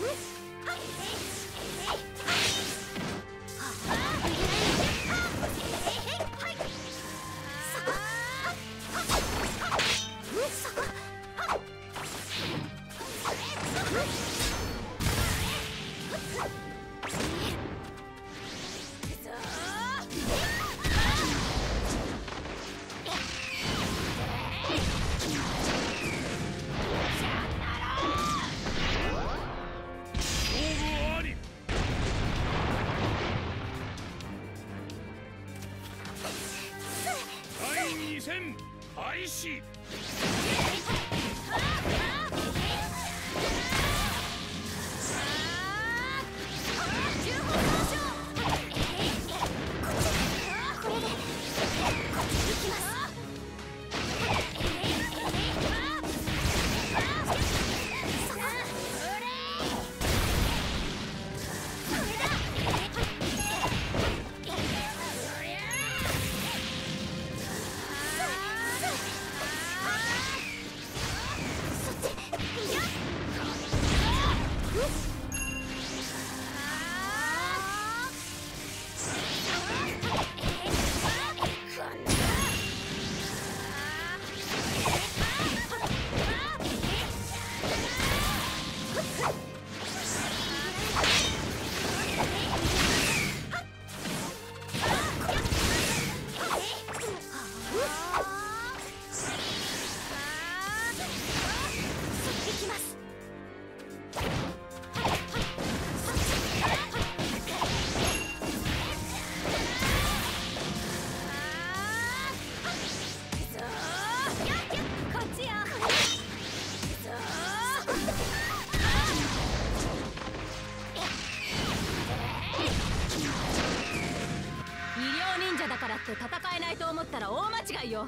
Yes. 戦開始。だからって戦えないと思ったら大間違いよ。